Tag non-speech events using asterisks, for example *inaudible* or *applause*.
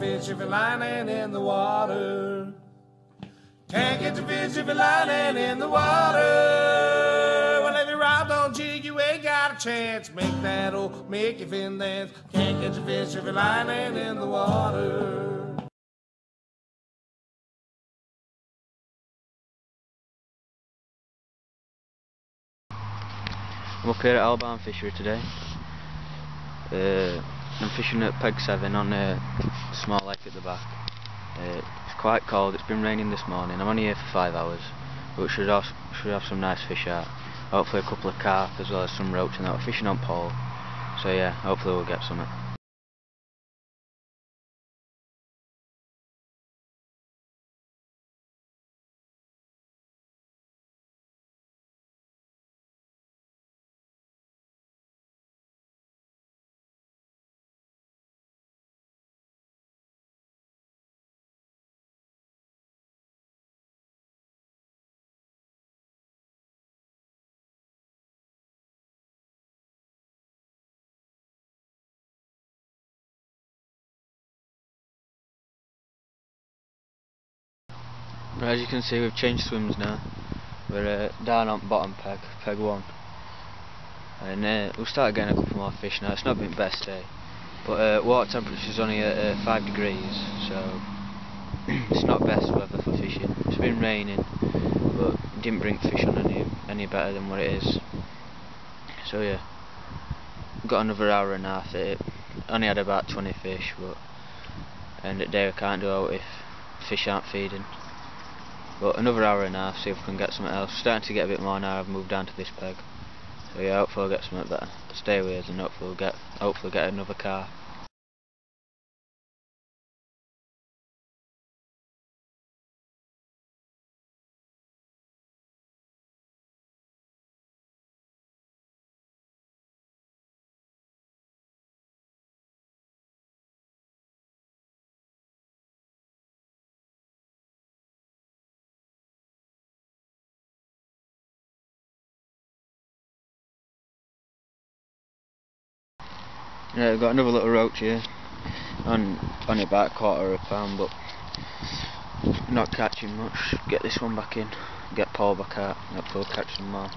fish if you're lining in the water. Can't catch a fish if you're lining in the water. Well, if your rod don't jig, you ain't got a chance. Make that old Mickey fin dance. Can't catch a fish if you're lining in the water. I'm up here at Owl Barn Fishery today. Uh, I'm fishing at Peg 7 on a small lake at the back. Uh, it's quite cold, it's been raining this morning. I'm only here for 5 hours, but should have, should have some nice fish out. Hopefully a couple of carp as well as some roach and that. We're fishing on pole. So yeah, hopefully we'll get something. As you can see we've changed swims now. We're uh, down on bottom peg, peg 1. And uh, we'll start getting a couple more fish now. It's not been best day. But uh, water temperature is only at uh, 5 degrees, so *clears throat* it's not best weather for fishing. It's been raining, but didn't bring fish on any, any better than what it is. So yeah, got another hour and a half it. Only had about 20 fish, but end of the day I can't do out if fish aren't feeding. But another hour and a half, see if we can get something else. Starting to get a bit more now. I've moved down to this peg. So yeah, hopefully I'll get something better. Stay with us and hopefully we'll get hopefully get another car. Yeah, we've got another little roach here. On only about a quarter of a pound, but not catching much. Get this one back in, get Paul back out, and hopefully we'll catch some more.